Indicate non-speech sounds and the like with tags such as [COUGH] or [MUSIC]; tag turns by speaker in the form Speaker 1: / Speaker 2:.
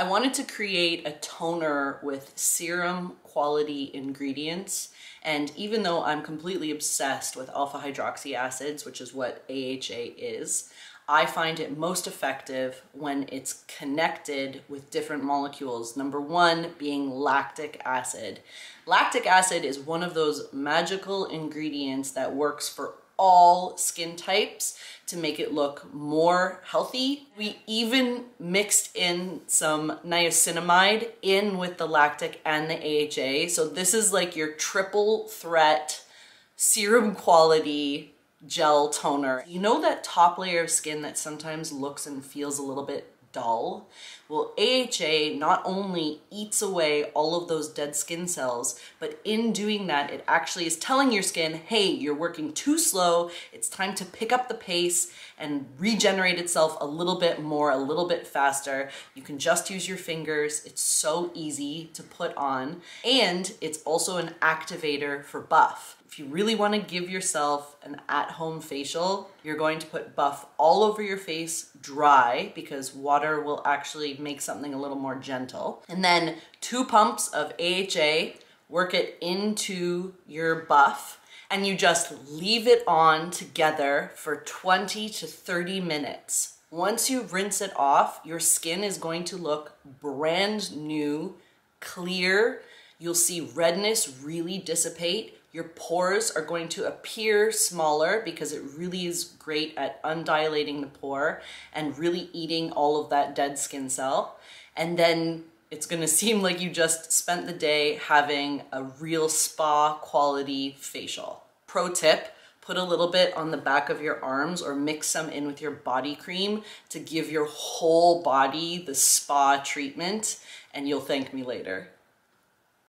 Speaker 1: I wanted to create a toner with serum quality ingredients. And even though I'm completely obsessed with alpha hydroxy acids, which is what AHA is, I find it most effective when it's connected with different molecules. Number one being lactic acid. Lactic acid is one of those magical ingredients that works for all skin types to make it look more healthy. We even mixed in some niacinamide in with the lactic and the AHA. So this is like your triple threat serum quality gel toner. You know that top layer of skin that sometimes looks and feels a little bit dull? Well, AHA not only eats away all of those dead skin cells, but in doing that, it actually is telling your skin, hey, you're working too slow. It's time to pick up the pace and regenerate itself a little bit more, a little bit faster. You can just use your fingers. It's so easy to put on. And it's also an activator for buff. If you really want to give yourself an at-home facial, you're going to put buff all over your face dry because water will actually make something a little more gentle. And then two pumps of AHA, work it into your buff and you just leave it on together for 20 to 30 minutes. Once you rinse it off, your skin is going to look brand new, clear. You'll see redness really dissipate your pores are going to appear smaller because it really is great at undilating the pore and really eating all of that dead skin cell. And then it's gonna [LAUGHS] seem like you just spent the day having a real spa quality facial. Pro tip, put a little bit on the back of your arms or mix some in with your body cream to give your whole body the spa treatment and you'll thank me later.